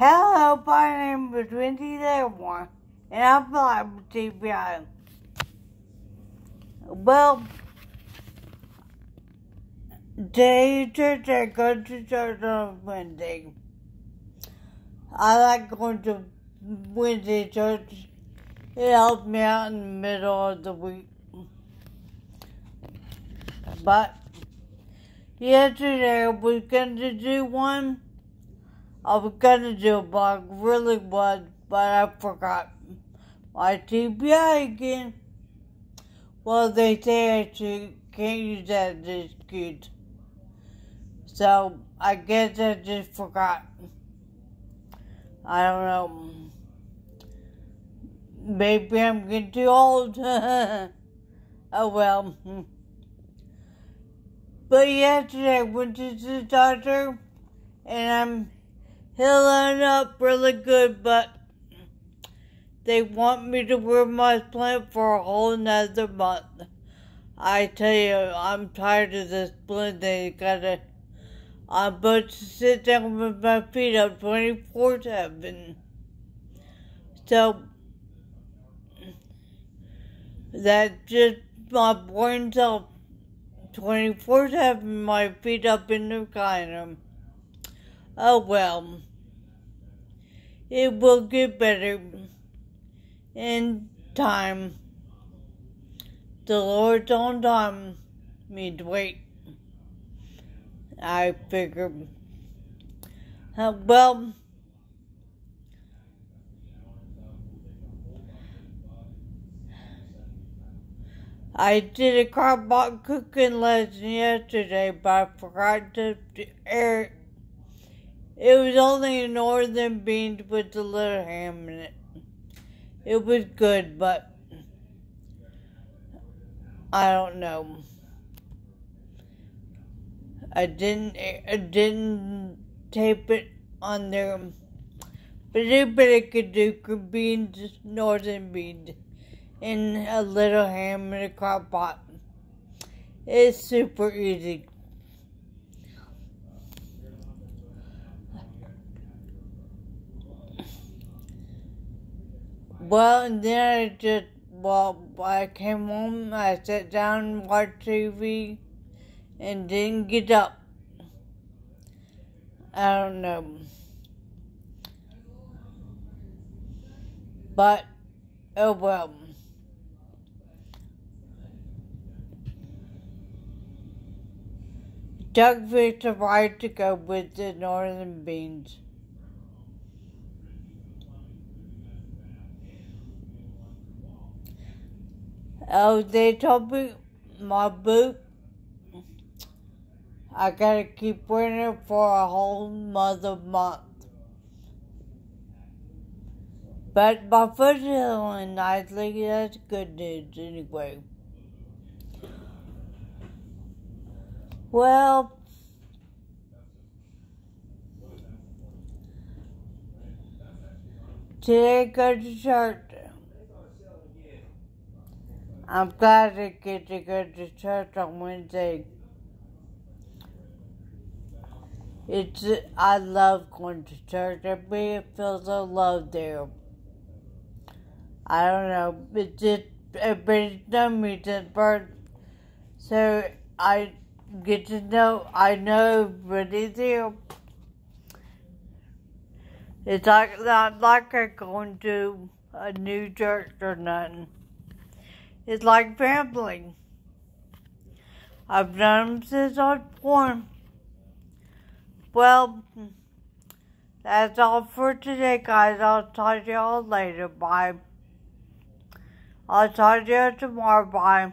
Hello, my name is Wendy Lairmore, and I'm from TBI. Well, today church, I go to church on Wednesday. I like going to Wednesday church. It helps me out in the middle of the week. But yesterday I was going to do one. I was to do a blog, really was, but I forgot my TBI again. Well, they say I should, can't use that as excuse. So I guess I just forgot. I don't know. Maybe I'm getting too old. oh well. But yesterday I went to the doctor and I'm healing up really good, but they want me to wear my splint for a whole another month. I tell you, I'm tired of this splint. They gotta, I'm about to sit down with my feet up 24 7. So, that just my brain self 24 7, my feet up in the recliner. Oh well, it will get better in time. The Lord don't on me to wait. I figure. Uh, well, I did a cardboard cooking lesson yesterday, but I forgot to air it. Was only a northern beans with a little ham in it. It was good, but I don't know. I didn't I didn't tape it on there, but anybody could do beans, northern beans and a little ham in a crock pot. It's super easy. Well, and then I just, well, I came home, I sat down, watched TV, and didn't get up. I don't know. But, oh well. Duckfish are right to go with the northern beans. Oh, they told me my boot, I gotta keep wearing it for a whole mother month. But my foot is healing nicely, that's good news anyway. Well, today I go to church. I'm glad I get to go to church on Wednesday. It's I love going to church. I really feel so loved there. I don't know. It's just everybody's known me since birth, so I get to know, I know everybody there. It's like not like I'm going to a new church or nothing. It's like family. I've known them since I was born. Well, that's all for today, guys. I'll talk to y'all later. Bye. I'll talk to you tomorrow. Bye.